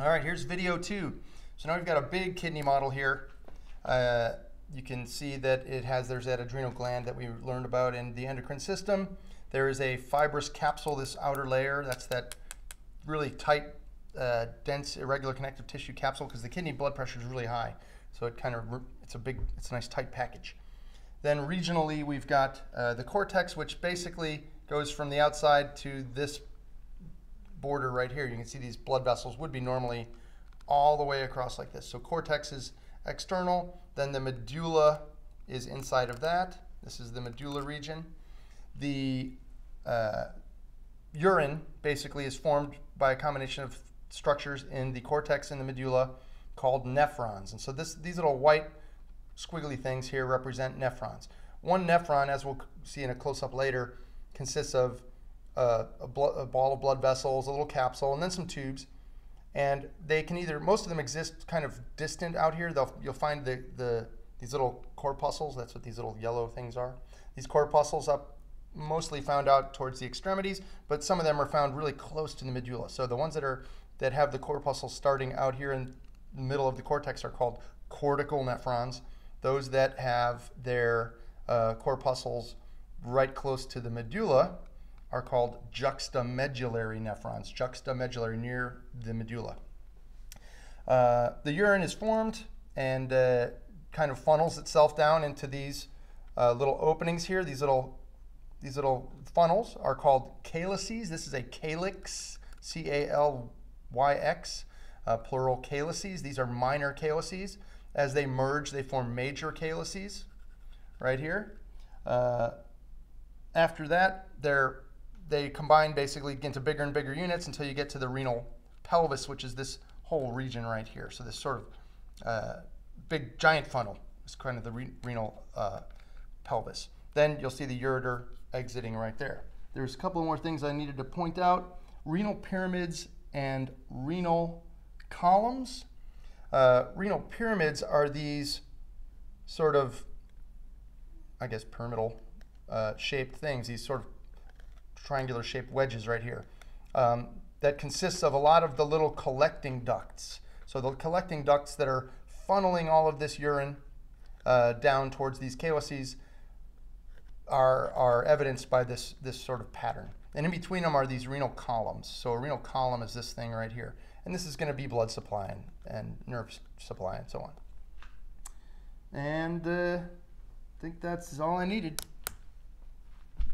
All right, here's video two. So now we've got a big kidney model here. Uh, you can see that it has, there's that adrenal gland that we learned about in the endocrine system. There is a fibrous capsule, this outer layer, that's that really tight, uh, dense, irregular connective tissue capsule because the kidney blood pressure is really high. So it kind of, it's a big, it's a nice tight package. Then regionally, we've got uh, the cortex, which basically goes from the outside to this border right here. You can see these blood vessels would be normally all the way across like this. So cortex is external, then the medulla is inside of that. This is the medulla region. The uh, urine basically is formed by a combination of structures in the cortex and the medulla called nephrons. And so this, these little white squiggly things here represent nephrons. One nephron, as we'll see in a close-up later, consists of uh, a, a, ball of blood vessels, a little capsule, and then some tubes. And they can either, most of them exist kind of distant out here. They'll, you'll find the, the, these little corpuscles, that's what these little yellow things are. These corpuscles up mostly found out towards the extremities, but some of them are found really close to the medulla. So the ones that are that have the corpuscles starting out here in the middle of the cortex are called cortical nephrons. Those that have their uh, corpuscles right close to the medulla are called juxtamedullary nephrons, juxtamedullary near the medulla. Uh, the urine is formed and uh, kind of funnels itself down into these uh, little openings here. These little these little funnels are called calyces. This is a calyx, C-A-L-Y-X, uh, plural calyces. These are minor calyces. As they merge, they form major calyces right here. Uh, after that, they're they combine basically into bigger and bigger units until you get to the renal pelvis, which is this whole region right here. So this sort of uh, big giant funnel is kind of the re renal uh, pelvis. Then you'll see the ureter exiting right there. There's a couple more things I needed to point out. Renal pyramids and renal columns. Uh, renal pyramids are these sort of, I guess, pyramidal uh, shaped things, these sort of triangular shaped wedges right here. Um, that consists of a lot of the little collecting ducts. So the collecting ducts that are funneling all of this urine uh, down towards these calyces are, are evidenced by this, this sort of pattern. And in between them are these renal columns. So a renal column is this thing right here. And this is going to be blood supply and, and nerve supply and so on. And uh, I think that's all I needed.